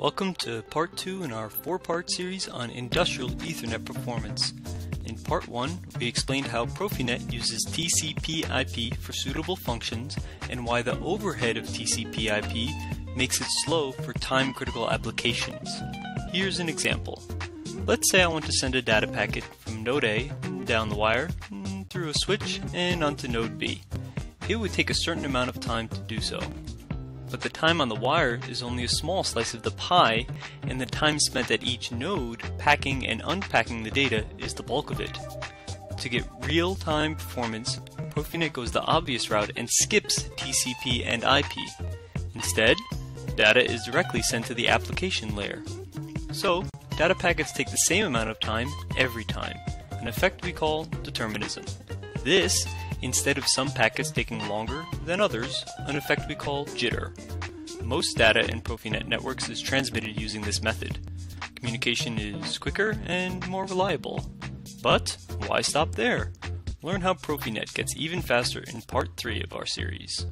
Welcome to part 2 in our 4-part series on industrial Ethernet performance. In part 1, we explained how Profinet uses TCP/IP for suitable functions and why the overhead of TCP/IP makes it slow for time-critical applications. Here's an example. Let's say I want to send a data packet from node A down the wire, mm, through a switch, and onto node B. It would take a certain amount of time to do so but the time on the wire is only a small slice of the pie, and the time spent at each node packing and unpacking the data is the bulk of it. To get real-time performance, Profinet goes the obvious route and skips TCP and IP. Instead, data is directly sent to the application layer. So, data packets take the same amount of time every time, an effect we call determinism. This instead of some packets taking longer than others, an effect we call jitter. Most data in Profinet networks is transmitted using this method. Communication is quicker and more reliable. But why stop there? Learn how Profinet gets even faster in part 3 of our series.